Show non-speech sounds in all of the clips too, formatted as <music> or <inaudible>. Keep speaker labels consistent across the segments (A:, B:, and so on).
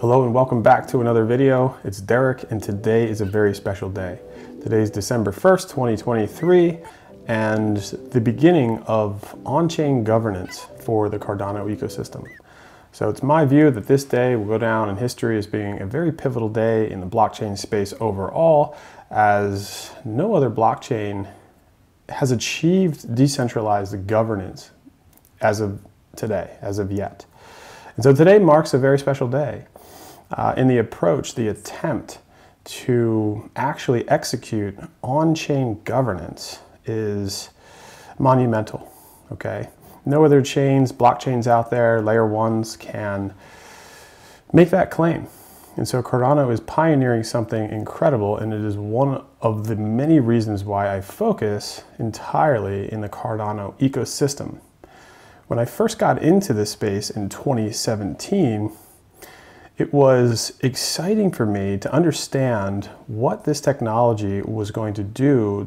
A: Hello and welcome back to another video. It's Derek and today is a very special day. Today is December 1st, 2023 and the beginning of on-chain governance for the Cardano ecosystem. So it's my view that this day will go down in history as being a very pivotal day in the blockchain space overall as no other blockchain has achieved decentralized governance as of today, as of yet. And so today marks a very special day uh, in the approach, the attempt to actually execute on-chain governance is monumental, okay? No other chains, blockchains out there, layer ones can make that claim. And so Cardano is pioneering something incredible, and it is one of the many reasons why I focus entirely in the Cardano ecosystem. When I first got into this space in 2017, it was exciting for me to understand what this technology was going to do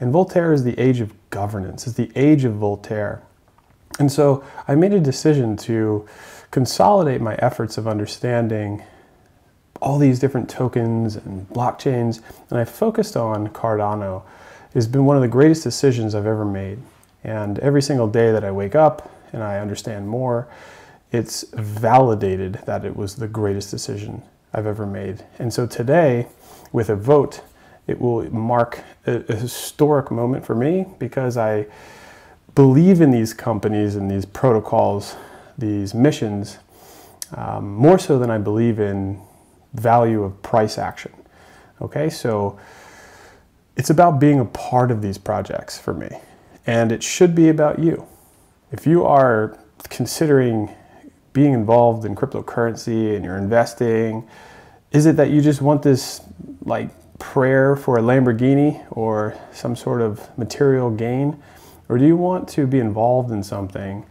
A: And Voltaire is the age of governance, it's the age of Voltaire. And so I made a decision to consolidate my efforts of understanding all these different tokens and blockchains, and I focused on Cardano. It's been one of the greatest decisions I've ever made. And every single day that I wake up and I understand more, it's validated that it was the greatest decision I've ever made. And so today, with a vote it will mark a, a historic moment for me because I believe in these companies and these protocols, these missions, um, more so than I believe in value of price action. Okay, so it's about being a part of these projects for me, and it should be about you. If you are considering being involved in cryptocurrency and you're investing, is it that you just want this like prayer for a Lamborghini or some sort of material gain? Or do you want to be involved in something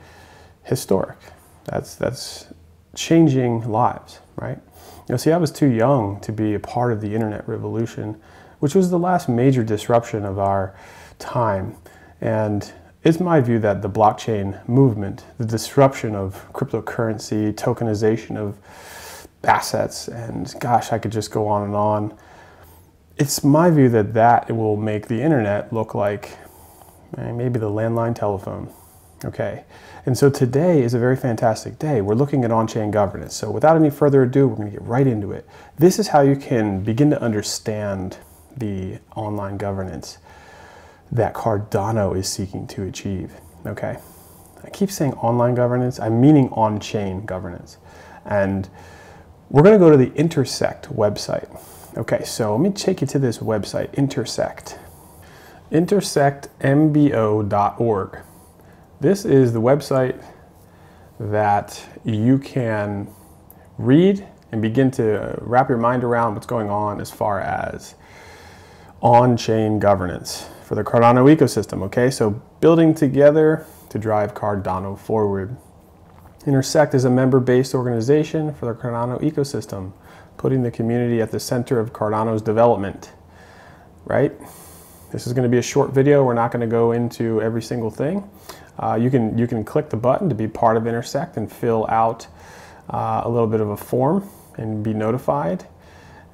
A: historic? That's, that's changing lives, right? You know, see, I was too young to be a part of the internet revolution, which was the last major disruption of our time. And it's my view that the blockchain movement, the disruption of cryptocurrency, tokenization of assets, and gosh, I could just go on and on it's my view that that will make the internet look like eh, maybe the landline telephone. Okay, and so today is a very fantastic day. We're looking at on-chain governance. So without any further ado, we're going to get right into it. This is how you can begin to understand the online governance that Cardano is seeking to achieve. Okay, I keep saying online governance. I'm meaning on-chain governance, and we're going to go to the Intersect website. Okay, so let me take you to this website, Intersect. intersectmbo.org. This is the website that you can read and begin to wrap your mind around what's going on as far as on-chain governance for the Cardano ecosystem, okay? So building together to drive Cardano forward. Intersect is a member-based organization for the Cardano ecosystem putting the community at the center of Cardano's development, right? This is going to be a short video. We're not going to go into every single thing. Uh, you, can, you can click the button to be part of Intersect and fill out uh, a little bit of a form and be notified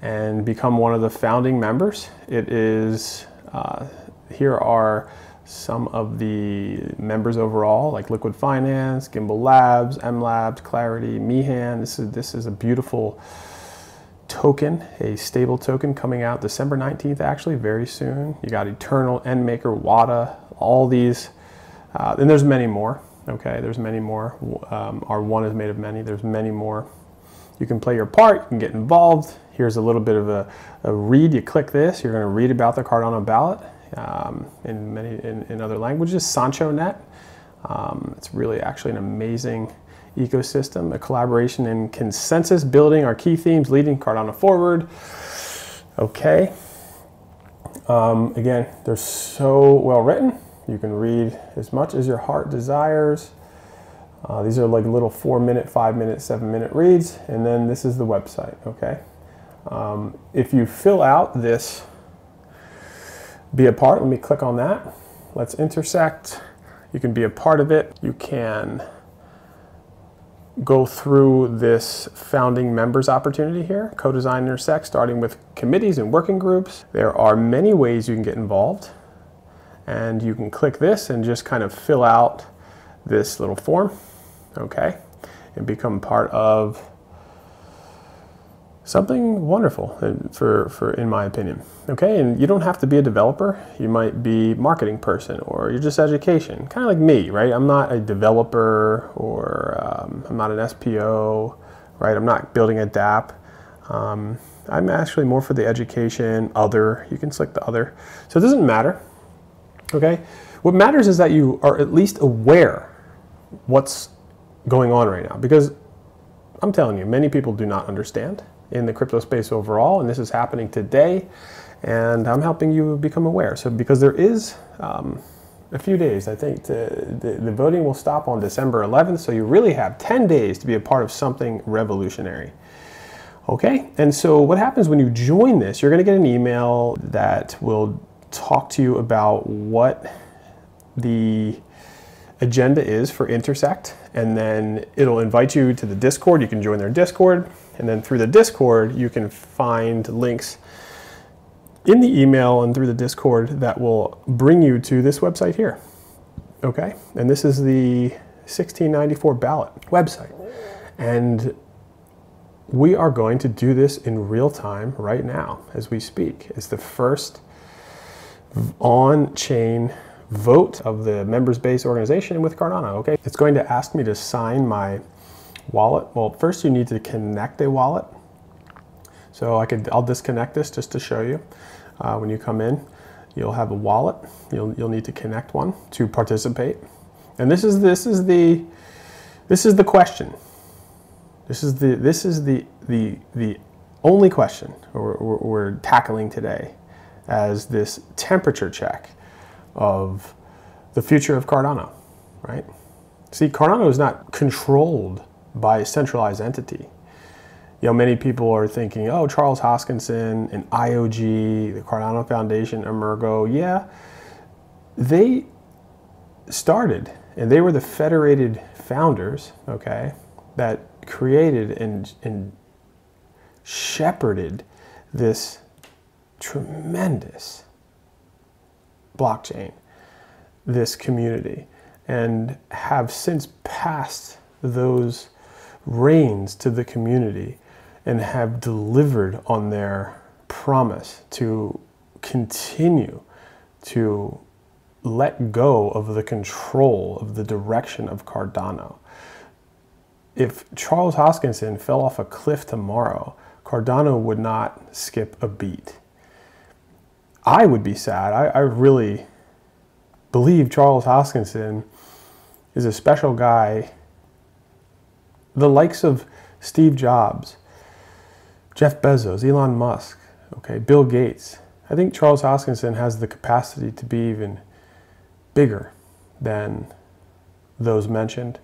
A: and become one of the founding members. It is, uh, here are some of the members overall, like Liqwid Finance, Gimbal Labs, M Labs, Clarity, Mehen. This is, this is a beautiful token, a stable token coming out December 19th, actually, very soon. You got Eternl, NMKR, WADA, all these. Uh, and there's many more, okay? There's many more. Um, our one is made of many. There's many more. You can play your part, you can get involved. Here's a little bit of a, a read. You click this, you're going to read about the Cardano ballot um, in many in, in, other languages. SanchoNet. Um, it's really actually an amazing ecosystem, a collaboration and consensus building our key themes, leading Cardano forward. Okay. Um, again, they're so well written. You can read as much as your heart desires. Uh, these are like little four minute, five minute, seven minute reads. And then this is the website, okay? Um, if you fill out this be a part, let me click on that. Let's intersect. You can be a part of it. You can go through this founding members opportunity here, co-design intersect, starting with committees and working groups. There are many ways you can get involved. And you can click this and just kind of fill out this little form, okay, and become part of something wonderful for, for in my opinion. Okay and you don't have to be a developer. You might be marketing person or you're just education. Kind of like me right? I'm not a developer or um, i'm not an spo right? I'm not building a dApp um, i'm actually more for the education other you can select the other. So it doesn't matter okay? What matters is that you are at least aware what's going on right now because i'm telling you many people do not understand in the crypto space overall, and this is happening today. And I'm helping you become aware. So because there is um, a few days, I think the, the, voting will stop on December 11th. So you really have 10 days to be a part of something revolutionary. Okay, and so what happens when you join this, you're gonna get an email that will talk to you about what the agenda is for Intersect, and then it'll invite you to the Discord. You can join their Discord. And then through the Discord, you can find links in the email and through the Discord that will bring you to this website here. Okay, and this is the 1694 ballot website. And we are going to do this in real time right now as we speak. It's the first on chain vote of the members based organization with Cardano. Okay, it's going to ask me to sign my wallet. Well, first you need to connect a wallet. So I could, I'll disconnect this just to show you. Uh, when you come in, you'll have a wallet. You'll, you'll need to connect one to participate. And this is, this is the, this is the question. This is the, this is the, the, the only question we're, we're tackling today as this temperature check of the future of Cardano, right? See, Cardano is not controlled by a centralized entity. You know, many people are thinking, oh, Charles Hoskinson and IOG, the Cardano Foundation, Emurgo, yeah, they started and they were the federated founders, okay, that created and, and shepherded this tremendous blockchain, this community, and have since passed those reins to the community and have delivered on their promise to continue to let go of the control of the direction of Cardano. If Charles Hoskinson fell off a cliff tomorrow, Cardano would not skip a beat. I would be sad. I, I really believe Charles Hoskinson is a special guy the likes of Steve Jobs, Jeff Bezos, Elon Musk, okay, Bill Gates. I think Charles Hoskinson has the capacity to be even bigger than those mentioned.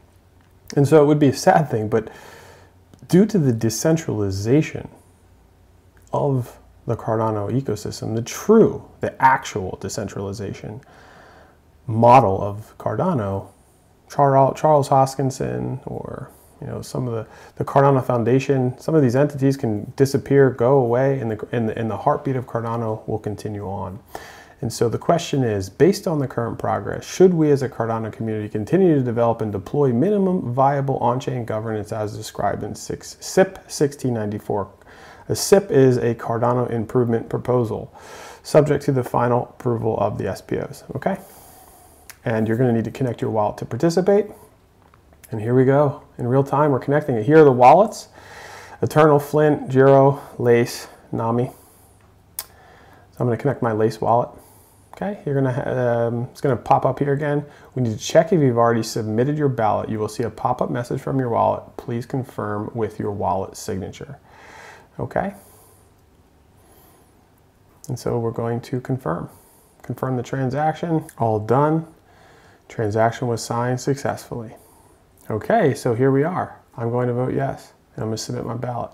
A: And so it would be a sad thing, but due to the decentralization of the Cardano ecosystem, the true, the actual decentralization model of Cardano, Charles Hoskinson or you know, some of the, the Cardano Foundation, some of these entities can disappear, go away, and the, and, the, and the heartbeat of Cardano will continue on. And so the question is, based on the current progress, should we as a Cardano community continue to develop and deploy minimum viable on-chain governance as described in 6, CIP 1694 A CIP is a Cardano improvement proposal, subject to the final approval of the SPOs, okay? And you're gonna need to connect your wallet to participate. And here we go. In real time, we're connecting it. Here are the wallets. Eternl, Flint, Gero, Lace, Nami. So I'm gonna connect my Lace wallet. Okay, you're gonna, um, it's gonna pop up here again. We need to check if you've already submitted your ballot. You will see a pop-up message from your wallet. Please confirm with your wallet signature. Okay? And so we're going to confirm. Confirm the transaction, all done. Transaction was signed successfully. Okay, so here we are. I'm going to vote yes, and I'm gonna submit my ballot.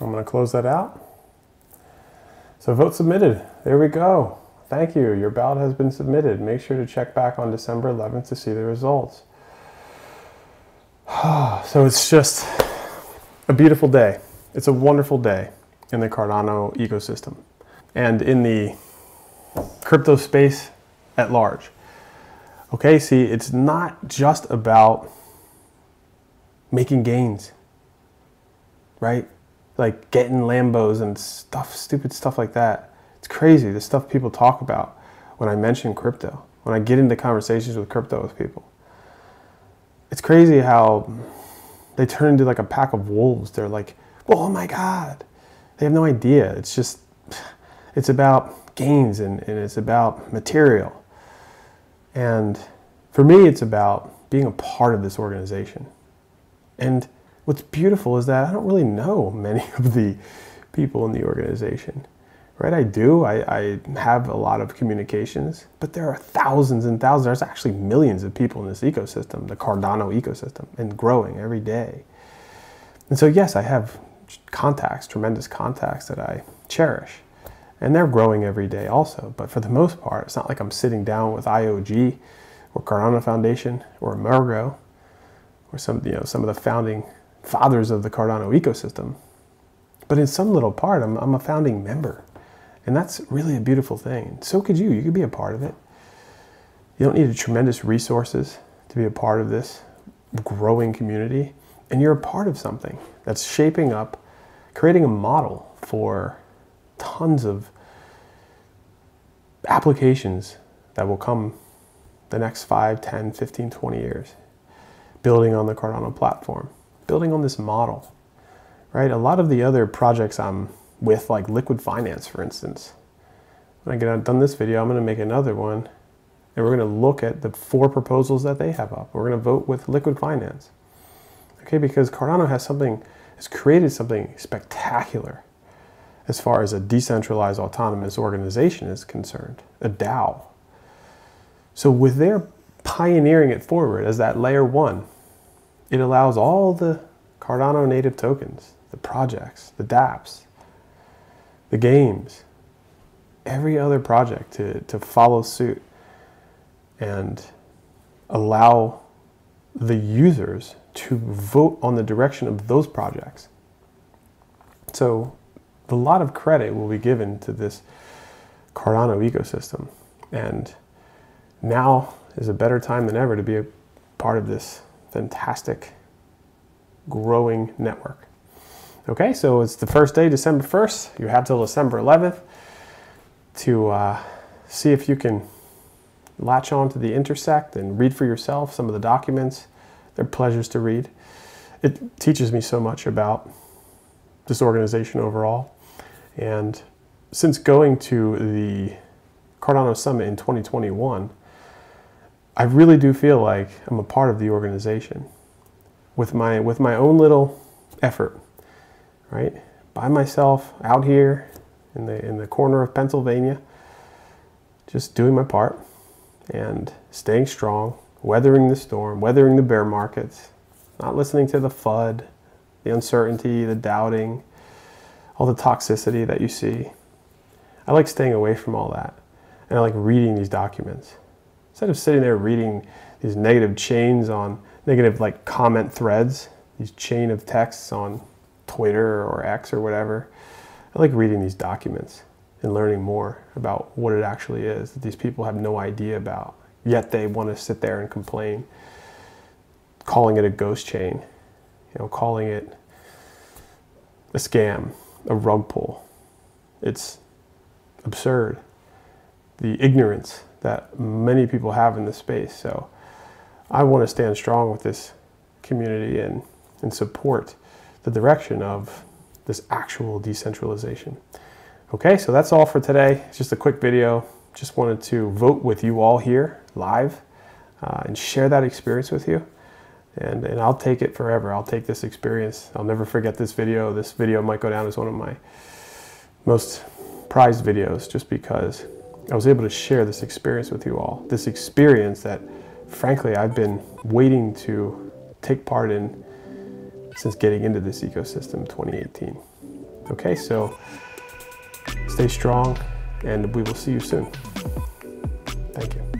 A: I'm going to close that out. So vote submitted. There we go. Thank you. Your ballot has been submitted. Make sure to check back on December 11th to see the results. <sighs> so it's just a beautiful day. It's a wonderful day in the Cardano ecosystem and in the crypto space at large. Okay, see, it's not just about making gains, right? like getting Lambos and stuff, stupid stuff like that. It's crazy the stuff people talk about when I mention crypto, when I get into conversations with crypto with people. It's crazy how they turn into like a pack of wolves. They're like, oh my God. They have no idea. It's just, it's about gains and, and it's about material. And for me, it's about being a part of this organization. And what's beautiful is that I don't really know <laughs> many of the people in the organization. Right, I do. I, I have a lot of communications, but there are thousands and thousands. There's actually millions of people in this ecosystem, the Cardano ecosystem, and growing every day. And so, yes, I have contacts, tremendous contacts that I cherish, and they're growing every day also. But for the most part, it's not like I'm sitting down with IOG or Cardano Foundation or Emurgo or some, you know, some of the founding fathers of the Cardano ecosystem. But in some little part, I'm, I'm a founding member. And that's really a beautiful thing. So could you. You could be a part of it. You don't need tremendous resources to be a part of this growing community. And you're a part of something that's shaping up, creating a model for tons of applications that will come the next 5, 10, 15, 20 years, building on the Cardano platform building on this model, right? A lot of the other projects I'm with, like Liqwid Finance, for instance, when I get done this video, I'm going to make another one, and we're going to look at the four proposals that they have up. We're going to vote with Liqwid Finance, okay? Because Cardano has something, has created something spectacular as far as a decentralized autonomous organization is concerned, a DAO. So with their pioneering it forward as that layer one, it allows all the Cardano native tokens, the projects, the dApps, the games, every other project to, to follow suit and allow the users to vote on the direction of those projects. So a lot of credit will be given to this Cardano ecosystem. And now is a better time than ever to be a part of this fantastic growing network. Okay, so it's the first day, December 1st. You have till December 11th to uh, see if you can latch on to the Intersect and read for yourself some of the documents. They're pleasures to read. It teaches me so much about this organization overall. And since going to the Cardano Summit in 2021, I really do feel like I'm a part of the organization with my with my own little effort, right? By myself out here in the in the corner of Pennsylvania, just doing my part and staying strong, weathering the storm, weathering the bear markets, not listening to the FUD, the uncertainty, the doubting, all the toxicity that you see. I like staying away from all that. And I like reading these documents Instead of sitting there reading these negative chains on negative like comment threads, these chain of texts on Twitter or X or whatever, I like reading these documents and learning more about what it actually is that these people have no idea about. Yet they want to sit there and complain, calling it a ghost chain, you know, calling it a scam, a rug pull. It's absurd. The ignorance that many people have in this space. So I want to stand strong with this community and, and support the direction of this actual decentralization. Okay, so that's all for today. It's just a quick video. Just wanted to vote with you all here live uh, and share that experience with you. And, and I'll take it forever. I'll take this experience. I'll never forget this video. This video might go down as one of my most prized videos just because I was able to share this experience with you all. This experience that, frankly, I've been waiting to take part in since getting into this ecosystem 2018. Okay, so stay strong and we will see you soon. Thank you.